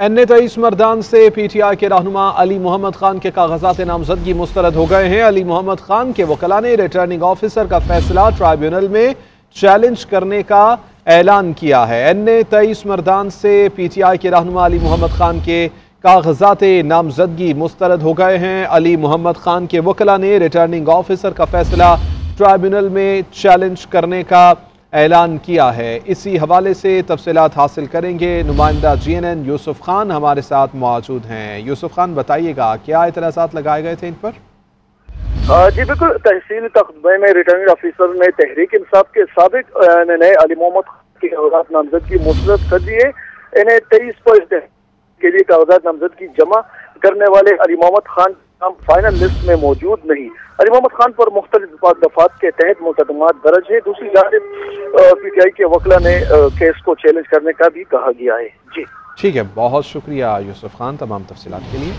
N A तेईस मरदान से P T I के रहनुमा अली मोहम्मद खान के कागजात नामजदगी मुस्तरद हो गए हैं। अली मोहम्मद खान के वकला ने रिटर्निंग ऑफिसर का फैसला ट्राइब्यूनल में चैलेंज करने का ऐलान किया है। एन ए तेईस मरदान से पी टी आई के रहनुमा अली मोहम्मद खान के कागजात नामजदगी मुस्तरद हो गए हैं। अली मोहम्मद खान के वकला ने रिटर्निंग ऑफिसर का फैसला ट्राइब्यूनल में चैलेंज करने का ऐलान किया है। इसी हवाले से तफसीत हासिल करेंगे नुमाइंदा G N N Yusuf Khan. हमारे साथ मौजूद हैं। यूसुफ खान, बताइएगा, क्या एतराज़ात लगाए गए थे इन पर? जी, बिल्कुल। तहसील तकबे में रिटर्निंग ऑफिसर ने तहरीक इंसाफ के सबक नए अली मोहम्मद के कागजात नामजद की मुस्तरद कर दिए इन्हें तेईस पर के लिए कागजात नामजद की जमा करने वाले अली मोहम्मद खान नाम फाइनल लिस्ट में मौजूद नहीं। अली मोहम्मद खान पर मुख्तलिफ़ दफात के तहत मुकदमा दर्ज है। दूसरी जानब आई के वकला ने केस को चैलेंज करने का भी कहा गया है। जी। ठीक है, बहुत शुक्रिया यूसुफ खान, तमाम तफसीत के लिए।